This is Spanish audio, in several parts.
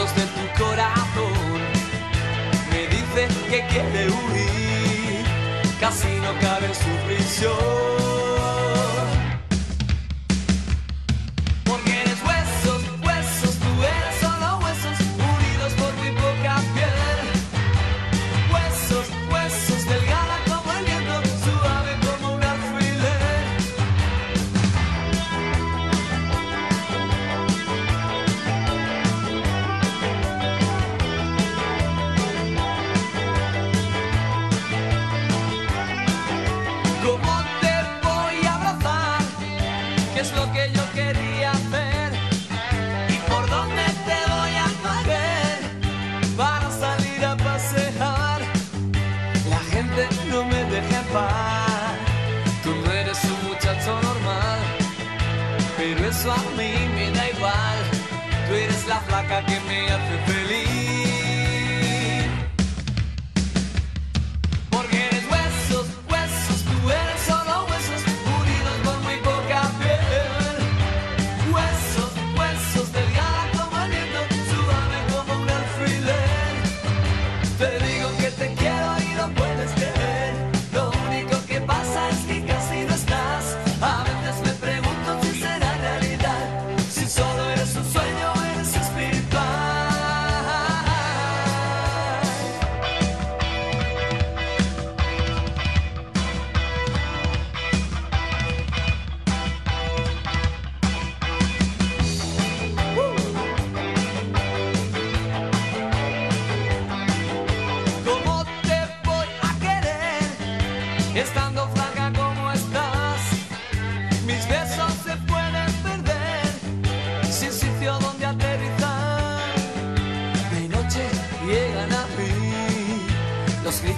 gritos de tu corazón. Me dice que quiere huir, casi no cabe en su prisión. Quería hacer? ¿Y por dónde te voy a coger? Para salir a pasear. La gente no me deja en paz. Tú no eres un muchacho normal. Pero eso a mí me da igual. Tú eres la flaca que me hace feliz. Porque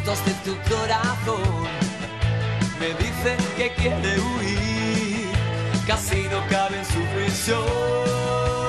gritos de tu corazón. Me dicen que quiere huir, casi no cabe en su prisión.